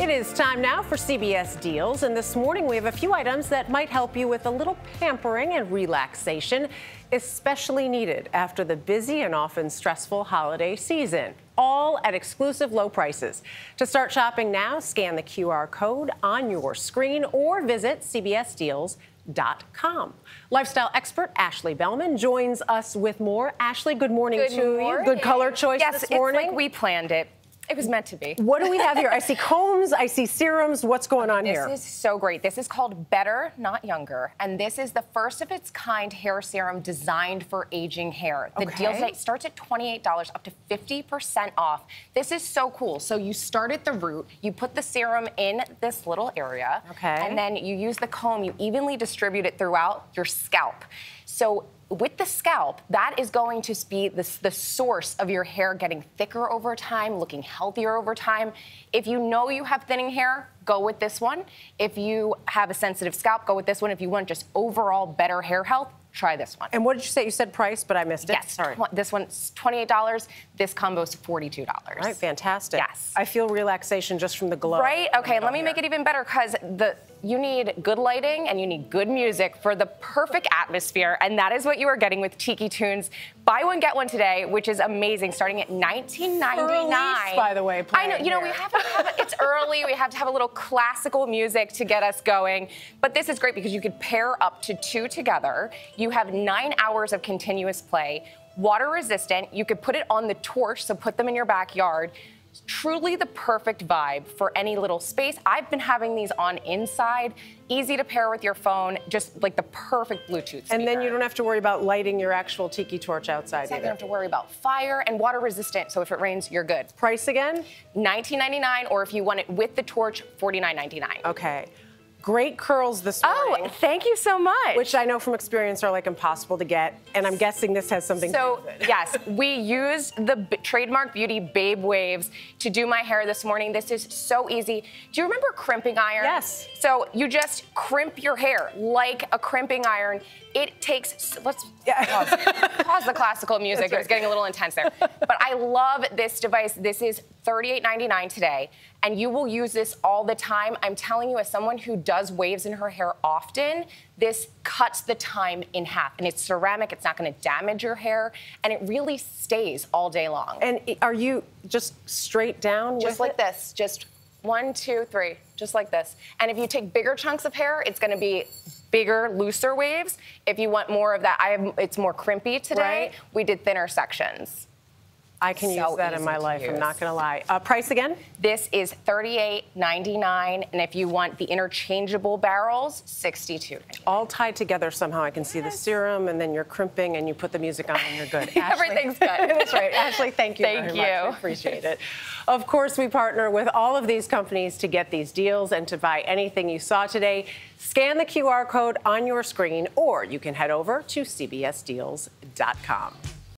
It is time now for CBS Deals, and this morning we have a few items that might help you with a little pampering and relaxation, especially needed after the busy and often stressful holiday season. All at exclusive low prices. To start shopping now, scan the QR code on your screen or visit CBSDeals.com. Lifestyle expert Ashley Bellman joins us with more. Ashley, good morning good to morning. you. Good color choice yes, this morning. Yes, It's like we planned it. It was meant to be. What do we have here? I see combs, I see serums. What's going on this here? This is so great. This is called Better, Not Younger. And this is the first of its kind hair serum designed for aging hair. The Okay. deal today starts at $28, up to 50% off. This is so cool. So you start at the root, you put the serum in this little area, Okay. and then you use the comb, you evenly distribute it throughout your scalp. So with the scalp, that is going to be the, the source of your hair getting thicker over time, looking healthier over time. If you know you have thinning hair, go with this one. If you have a sensitive scalp, go with this one. If you want just overall better hair health, try this one. and what did you say? You said price, but I missed it. yes, Sorry. this one's $28. This combo's $42. All right, fantastic. Yes. I feel relaxation just from the glow. Right? Okay, let me here. make it even better because the you need good lighting and you need good music for the perfect atmosphere, and that is what you are getting with Tiki Tunes. Buy one, get one today, which is amazing, starting at $19.99. Release, by the way, I know. You know, we have to have it's early. We have to have a little classical music to get us going. But this is great because you could pair up to two together. You have nine hours of continuous play. Water resistant. You could put it on the torch, so put them in your backyard. Truly the perfect vibe for any little space. I've been having these on inside, easy to pair with your phone, just like the perfect Bluetooth. And then you don't have to worry about lighting your actual tiki torch outside You don't have to worry about fire and water resistant, so if it rains, you're good. Price again? $19.99, or if you want it with the torch, $49.99. Okay. Great curls this oh, morning. Oh, thank you so much. Which I know from experience are like impossible to get, and I'm guessing this has something to so do with it. So, yes, we used the trademark beauty Babe Waves to do my hair this morning. This is so easy. Do you remember crimping iron? Yes. So you just crimp your hair like a crimping iron. It takes. Let's Yeah. pause, pause the classical music. It was getting a little intense there. But I love this device. This is $38.99 today, and you will use this all the time. I'm telling you, as someone who does waves in her hair often, this cuts the time in half. And it's ceramic, it's not gonna damage your hair, and it really stays all day long. And are you just straight down? just like it? this, just one, two, three, just like this. And if you take bigger chunks of hair, it's gonna be bigger, looser waves. If you want more of that, I have, it's more crimpy today. Right. We did thinner sections. I can So use that in my life. I'm not going to lie. Uh, price again? This is $38.99, and if you want the interchangeable barrels, $62. All tied together somehow. I can see the serum, and then you're crimping, and you put the music on, and you're good. Everything's good. That's right. Ashley, thank you Thank very you. much. I appreciate it. Of course, we partner with all of these companies to get these deals and to buy anything you saw today. Scan the QR code on your screen, or you can head over to cbsdeals.com.